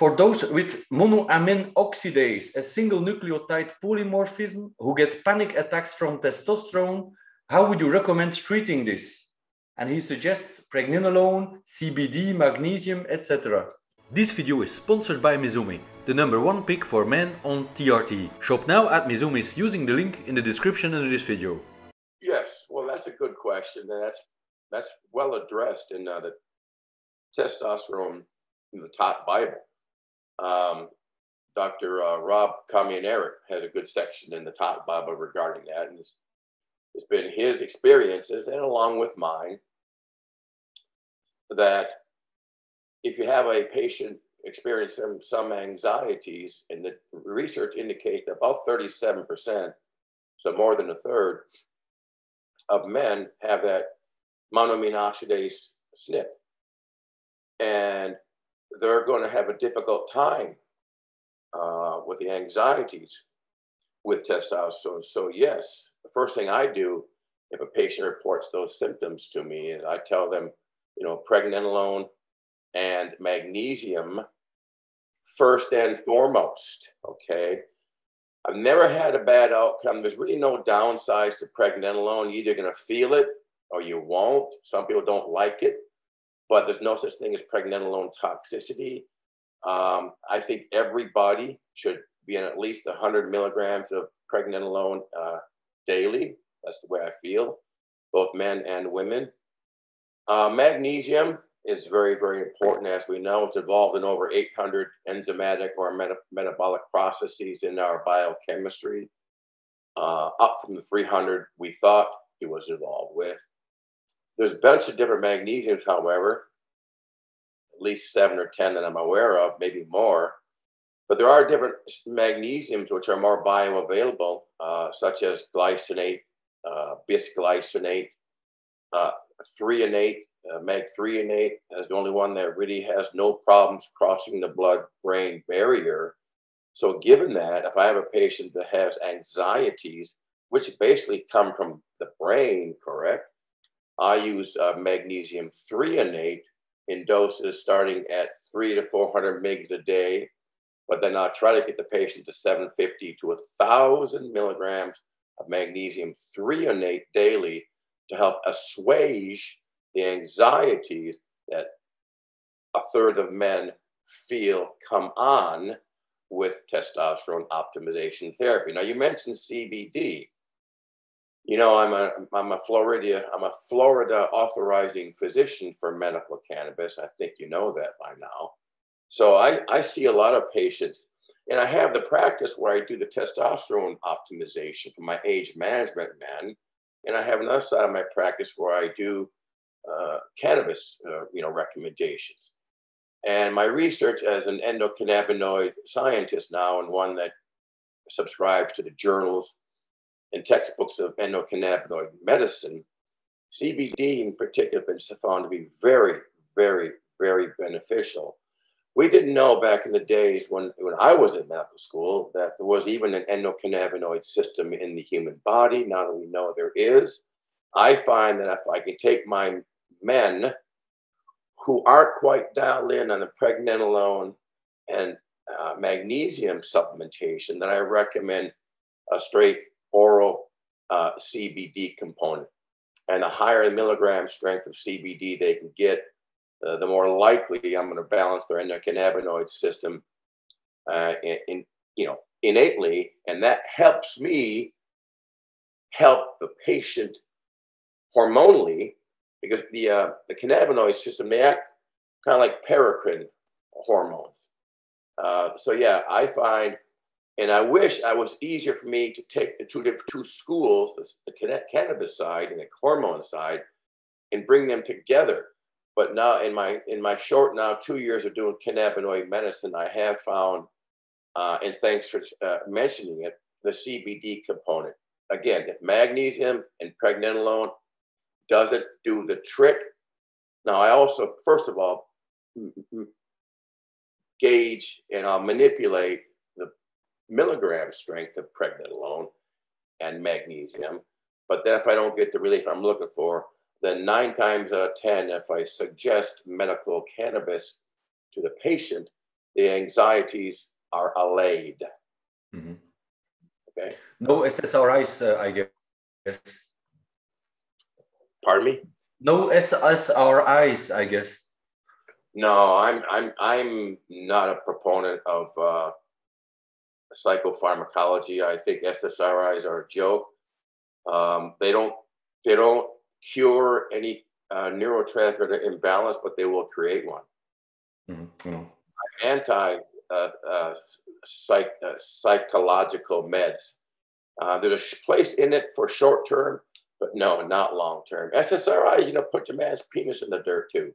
For those with monoamine oxidase, a single nucleotide polymorphism, who get panic attacks from testosterone, how would you recommend treating this? And he suggests pregnenolone, CBD, magnesium, etc. This video is sponsored by Misumi, the number one pick for men on TRT. Shop now at Misumi's using the link in the description under this video. Yes, well, that's a good question, and that's that's well addressed in uh, the testosterone in the TOT Bible. Um, Dr. Uh, Rob Kominiarek had a good section in the TOT Bible regarding that, and it's, it's been his experiences, and along with mine, that if you have a patient experience some, some anxieties, and the research indicates that about 37%, so more than a third, of men have that monoamine oxidase SNP. And they're going to have a difficult time uh, with the anxieties with testosterone. So, yes, the first thing I do if a patient reports those symptoms to me is I tell them, you know, pregnenolone and magnesium first and foremost. Okay. I've never had a bad outcome. There's really no downsides to pregnenolone. You're either going to feel it or you won't. Some people don't like it, but there's no such thing as pregnenolone toxicity. Um, I think everybody should be in at least 100 milligrams of pregnenolone uh, daily. That's the way I feel, both men and women. Uh, magnesium, is very, very important. As we know, it's involved in over 800 enzymatic or meta- metabolic processes in our biochemistry, uh, up from the 300 we thought it was involved with. There's a bunch of different magnesiums, however, at least seven or 10 that I'm aware of, maybe more. But there are different magnesiums which are more bioavailable, uh, such as glycinate, uh, bisglycinate, uh, threonate, uh, mag-threonate is the only one that really has no problems crossing the blood-brain barrier. So given that, if I have a patient that has anxieties, which basically come from the brain, correct? I use uh, magnesium threonate in doses starting at three to 400 mgs a day, but then I'll try to get the patient to 750 to 1,000 milligrams of magnesium threonate daily to help assuage the anxieties that a third of men feel come on with testosterone optimization therapy. Now you mentioned CBD. You know, I'm a I'm a Florida I'm a Florida authorizing physician for medical cannabis. I think you know that by now. So I, I see a lot of patients, and I have the practice where I do the testosterone optimization for my age management men, and I have another side of my practice where I do uh, cannabis, uh, you know, recommendations. And my research as an endocannabinoid scientist now, and one that subscribes to the journals and textbooks of endocannabinoid medicine, CBD in particular has been found to be very, very, very beneficial. We didn't know back in the days when, when I was in medical school that there was even an endocannabinoid system in the human body. Now that we know there is, I find that if I can take my men who aren't quite dialed in on the pregnenolone and uh, magnesium supplementation, then I recommend a straight oral uh, CBD component. And the higher the milligram strength of CBD they can get, uh, the more likely I'm going to balance their endocannabinoid system uh, in, in, you know, innately, and that helps me help the patient hormonally because the uh, the cannabinoid system they act kind of like paracrine hormones. Uh, so yeah, I find, and I wish I was easier for me to take the two different two schools, the, the cannabis side and the hormone side, and bring them together. But now in my in my short now two years of doing cannabinoid medicine, I have found, uh, and thanks for uh, mentioning it, the CBD component. Again, magnesium and pregnenolone does it do the trick? Now, I also, first of all, gauge and I'll manipulate milligram strength of pregnenolone and magnesium. But then if I don't get the relief I'm looking for, then nine times out of 10, if I suggest medical cannabis to the patient, the anxieties are allayed. Mm-hmm. Okay. No SSRIs, uh, I guess. Pardon me? No SSRIs, I guess. No, I'm I'm I'm not a proponent of uh, psychopharmacology. I think SSRIs are a joke. Um, they don't they don't cure any uh, neurotransmitter imbalance, but they will create one. Mhm, mhm. Anti uh, uh, psych, uh, psychological meds. Uh, there's a place in it for short term, but no, not long term. SSRIs, you know, put your man's penis in the dirt too.